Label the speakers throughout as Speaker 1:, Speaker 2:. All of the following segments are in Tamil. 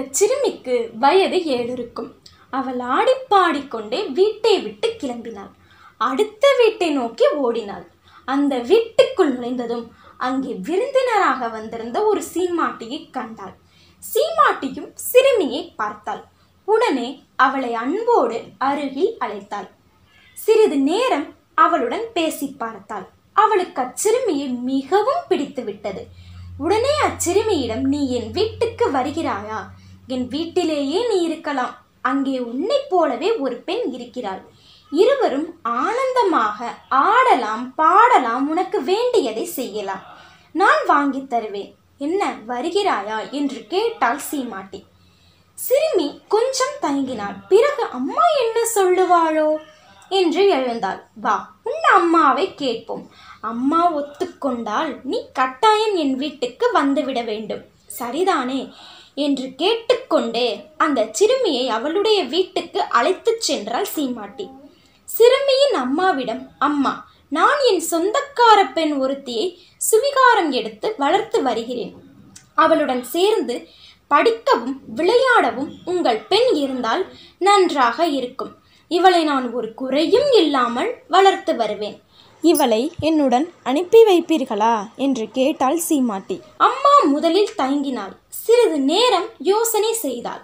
Speaker 1: அந்த சிறுமிக்கு வயது ஏழு இருக்கும். அவள் ஆடிப்பாடிக்கொண்டே வீட்டை விட்டு கிளம்பினாள். அடுத்த வீட்டை நோக்கி ஓடினாள். அந்த வீட்டுக்குள் நுழைந்ததும் அங்கே விருந்தினராக வந்திருந்த ஒரு சீமாட்டியை கண்டாள். சீமாட்டியும் சிறுமியை பார்த்தாள். உடனே அவளை அன்போடு அருகில் அழைத்தாள். சிறிது நேரம் அவளுடன் பேசி பார்த்தாள். அவளுக்கு அச்சிறுமியை மிகவும் பிடித்து விட்டது உடனே அச்சிறுமியிடம் நீ என் வீட்டுக்கு வருகிறாயா? என் வீட்டிலேயே நீ இருக்கலாம். அங்கே உன்னைப் போலவே ஒரு பெண் இருக்கிறாள். இருவரும் ஆனந்தமாக ஆடலாம் பாடலாம் உனக்கு வேண்டியதை செய்யலாம். நான் வாங்கி தருவேன். என்ன வருகிறாயா என்று கேட்டாள் சீமாட்டி. சிறுமி கொஞ்சம் தயங்கினாள். பிறகு அம்மா என்ன சொல்லுவாளோ என்று எழுந்தாள். வா உன் அம்மாவை கேட்போம். அம்மா ஒத்துக்கொண்டால் நீ கட்டாயம் என் வீட்டுக்கு வந்துவிட வேண்டும். சரிதானே? என்று கேட்டுக்கொண்டே அந்த சிறுமியை அவளுடைய வீட்டுக்கு அழைத்துச் சென்றாள் சீமாட்டி. சிறுமியின் அம்மாவிடம் அம்மா நான் என் சொந்தக்கார பெண் ஒருத்தியை சுவிகாரம் எடுத்து வளர்த்து வருகிறேன். அவளுடன் சேர்ந்து படிக்கவும் விளையாடவும் உங்கள் பெண் இருந்தால் நன்றாக இருக்கும். இவளை நான் ஒரு குறையும் இல்லாமல் வளர்த்து வருவேன்.
Speaker 2: இவளை என்னுடன் அனுப்பி வைப்பீர்களா? என்று கேட்டாள் சீமாட்டி.
Speaker 1: அம்மா முதலில் தயங்கினாள். சிறிது நேரம் யோசனை செய்தாள்.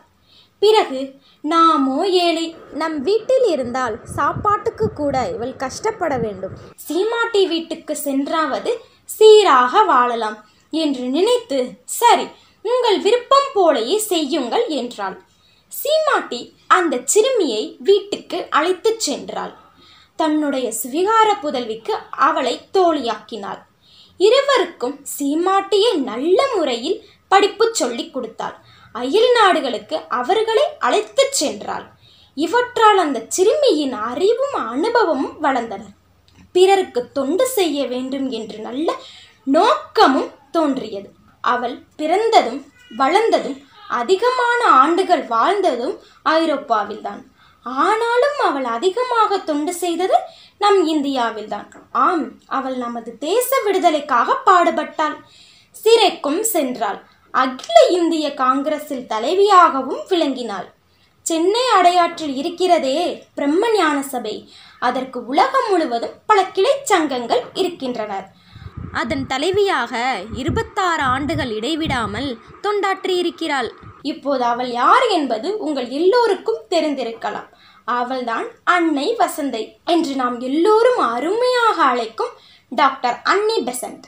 Speaker 1: பிறகு நாமோ ஏழை
Speaker 2: நம் வீட்டில் இருந்தால் சாப்பாட்டுக்கு கூட இவள் கஷ்டப்பட வேண்டும்.
Speaker 1: சீமாட்டி வீட்டுக்கு சென்றாவது சீராக வாழலாம் என்று நினைத்து சரி உங்கள் விருப்பம் போலேயே செய்யுங்கள் என்றாள். சீமாட்டி அந்த சிறுமியை வீட்டுக்கு அழைத்துச் சென்றாள். தன்னுடைய சுவிகார புதல்விக்கு அவளை தோழியாக்கினாள். இருவருக்கும் சீமாட்டியை நல்ல முறையில் படிப்பு சொல்லிக் கொடுத்தாள். அயல் நாடுகளுக்கு அவர்களை அழைத்துச் சென்றாள். இவற்றால் அந்த சிறுமியின் அறிவும் அனுபவமும் வளர்ந்தனர் பிறருக்கு தொண்டு செய்ய வேண்டும் என்று நல்ல நோக்கமும் தோன்றியது. அவள் பிறந்ததும் வளர்ந்ததும் அதிகமான ஆண்டுகள் வாழ்ந்ததும் ஐரோப்பாவில்தான். ஆனாலும் அவள் அதிகமாக தொண்டு செய்தது நம் இந்தியாவில்தான். ஆம் அவள் நமது தேச விடுதலைக்காக பாடுபட்டாள். சிறைக்கும் சென்றாள். அகில இந்திய காங்கிரஸில் தலைவியாகவும் விளங்கினாள். சென்னை அடையாற்றில் இருக்கிறதே பிரம்ம ஞான சபை. அதற்கு உலகம் முழுவதும் பல கிளை சங்கங்கள் இருக்கின்றனர்
Speaker 2: அதன் தலைவியாக இருபத்தாறு ஆண்டுகள் இடைவிடாமல் தொண்டாற்றியிருக்கிறாள்.
Speaker 1: இப்போது அவள் யார் என்பது உங்கள் எல்லோருக்கும் தெரிந்திருக்கலாம். அவள்தான் அன்னை வசந்தை என்று நாம் எல்லோரும் அருமையாக அழைக்கும் டாக்டர் அன்னி பெசன்ட்.